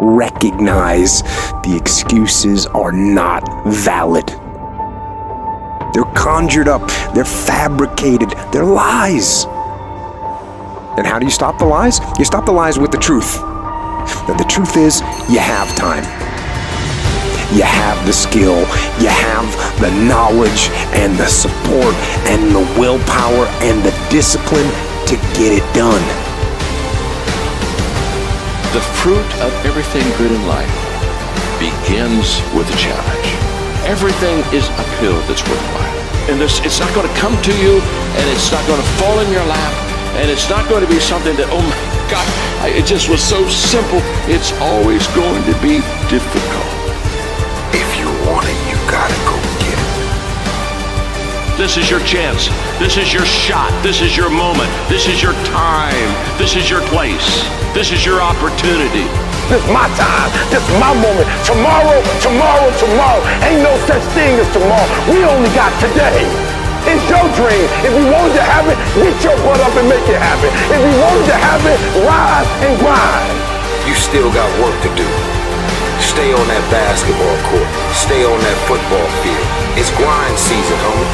recognize the excuses are not valid. They're conjured up, they're fabricated, they're lies. And how do you stop the lies? You stop the lies with the truth. And the truth is, you have time. You have the skill, you have the knowledge and the support and the willpower and the discipline to get it done. The fruit of everything good in life begins with a challenge. Everything is uphill that's worthwhile. And this, it's not going to come to you, and it's not going to fall in your lap, and it's not going to be something that, oh my God, it just was so simple. It's always going to be difficult. This is your chance. This is your shot. This is your moment. This is your time. This is your place. This is your opportunity. This is my time. This is my moment. Tomorrow, tomorrow, tomorrow. Ain't no such thing as tomorrow. We only got today. It's your dream. If you wanted to have it, get your butt up and make it happen. If you wanted to have it, rise and grind. You still got work to do. Stay on that basketball court. Stay on that football field. It's grind season, homie.